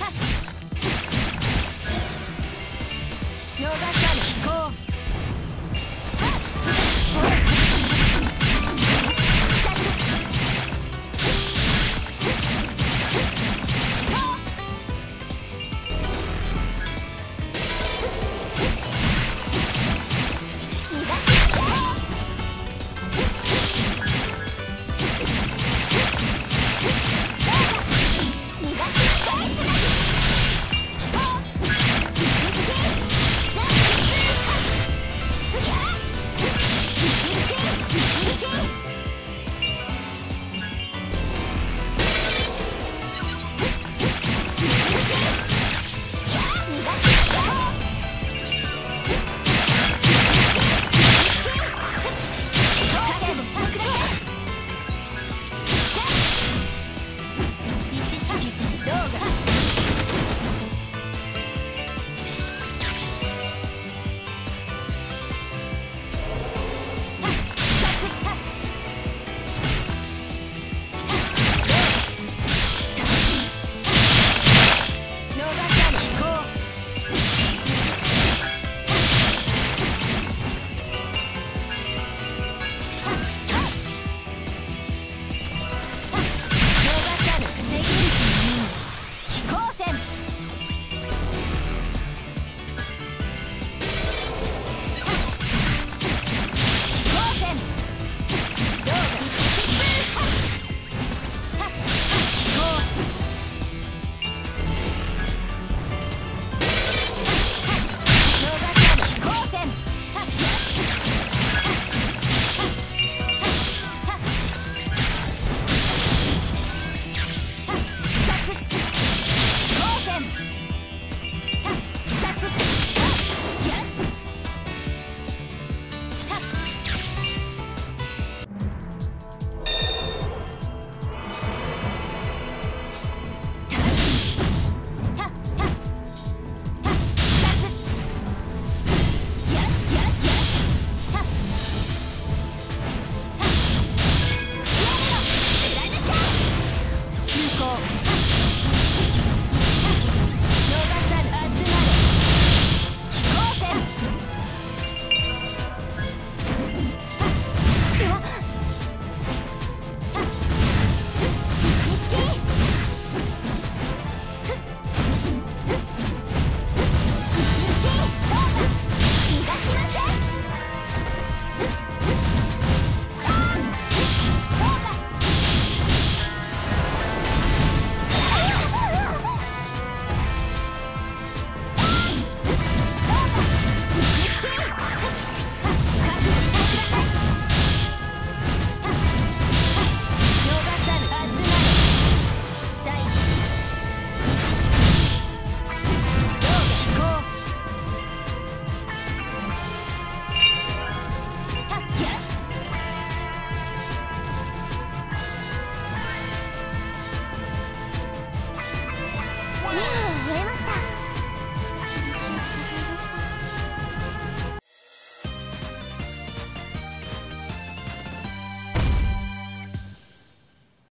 Ha!